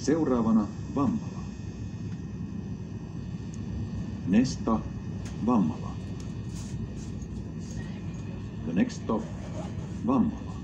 Seuraavana Vammala. Nesta Vammala. The next stop Vammala.